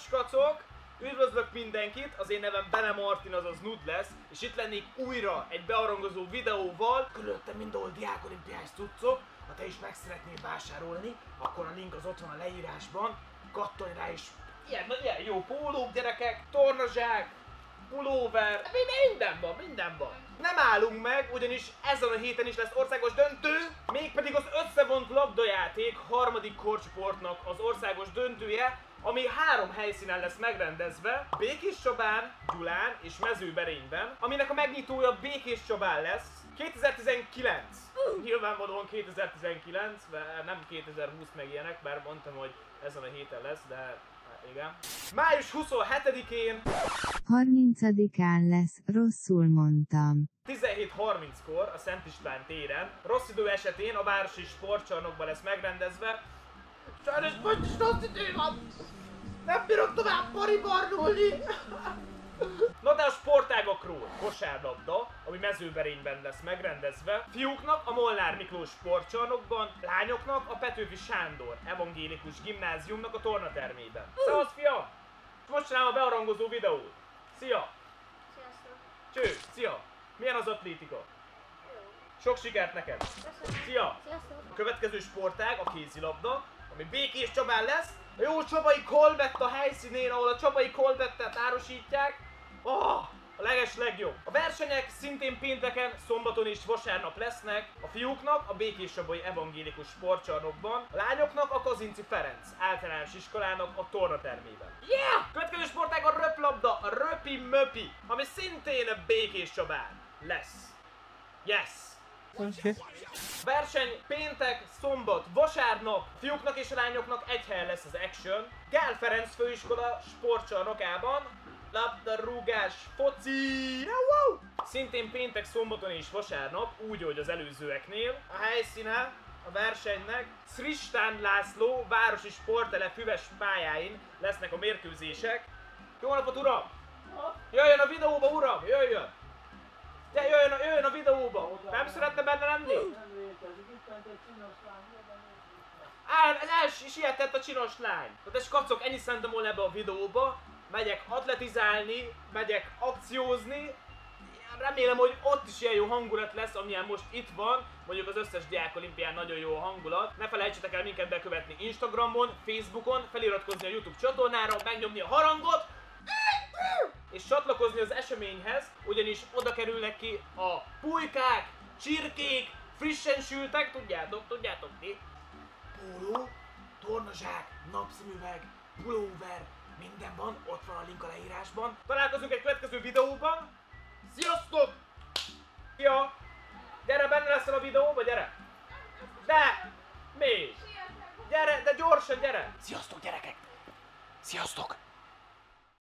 skacok! Üdvözlök mindenkit, az én nevem Bene Martin, azaz Nud lesz, és itt lennék újra egy bearangozó videóval. Körülöttem mindenhol diákolimpiás cuccok, ha te is meg szeretnél vásárolni, akkor a link az ott van a leírásban. Kattolj rá is. Ilyen, ilyen jó pólók gyerekek, tornazsák, pulóver, minden van, minden van. Nem állunk meg, ugyanis ezen a héten is lesz országos döntő, mégpedig az összevont labdajáték harmadik korcsoportnak az országos döntője, ami három helyszínen lesz megrendezve, Békés Csabán, Gyulán és Mezőberényben, aminek a megnyitója Békés Csabán lesz 2019. Nyilvánvalóan 2019, mert nem 2020 meg ilyenek, bár mondtam, hogy ezen a héten lesz, de hát igen. Május 27-én 30-án lesz, rosszul mondtam. 17.30-kor a Szent István téren, rossz idő esetén a Városi Sportcsarnokban lesz megrendezve. Sajnos most is rossz idő van! Nem bírok tovább paribarnulni! Na de a sportágakról, kosárlabda, ami mezőberényben lesz megrendezve, fiúknak a Molnár Miklós sportcsarnokban, lányoknak a Petőfi Sándor evangélikus gimnáziumnak a tornatermében. Szevasz fiam! Most csinálom a bearangozó videót. Szia! Sziasztok! Cső, szia! Milyen az atlétika? Jó. Sok sikert neked! Köszönöm. Szia! Sziasztok! A következő sportág a kézilabda, ami Békés Csabán lesz. A jó Csabai Kolbett a helyszínén, ahol a Csabai Kolbettet árusítják. Oh, a leges legjobb. A versenyek szintén pénteken, szombaton és vasárnap lesznek. A fiúknak a Békés Csabai Evangélikus Sportcsarnokban, a lányoknak a Kazinci Ferenc általános iskolának a tornatermében. Yeah! Következő sportág a röplabda, a röpi möpi, ami szintén a Békés Csabán lesz. Yes! Verseny péntek, szombat, vasárnap, fiúknak és lányoknak egy helyen lesz az action. Gál Ferenc főiskola sportcsarnokában, labdarúgás, foci, wow! Szintén péntek, szombaton és vasárnap, úgy, hogy az előzőeknél. A helyszíne a versenynek Sristán László városi sporttele füves pályáin lesznek a mérkőzések. Jó napot, uram! Jöjjön a videóba, uram! Jöjjön! De jöjjön a, jöjjön a videóba! Nem szeretne benne lenni? Á, el, sietett a csinos lány. Na de skacok, ennyi szerintem volna ebbe a videóba. Megyek atletizálni, megyek akciózni. Remélem, hogy ott is ilyen jó hangulat lesz, amilyen most itt van. Mondjuk az összes diák olimpián nagyon jó a hangulat. Ne felejtsetek el minket bekövetni Instagramon, Facebookon, feliratkozni a YouTube csatornára, megnyomni a harangot, és csatlakozni az eseményhez, ugyanis oda kerülnek ki a pulykák, csirkék, frissen sültek, tudjátok, tudjátok ti. Póló, tornazsák, napszemüveg, pulóver, minden van, ott van a link a leírásban. Találkozunk egy következő videóban. Sziasztok! Szia! Gyere, benne leszel a videóba, gyere! De! Mi? Gyere, de gyorsan gyere! Sziasztok gyerekek! Sziasztok!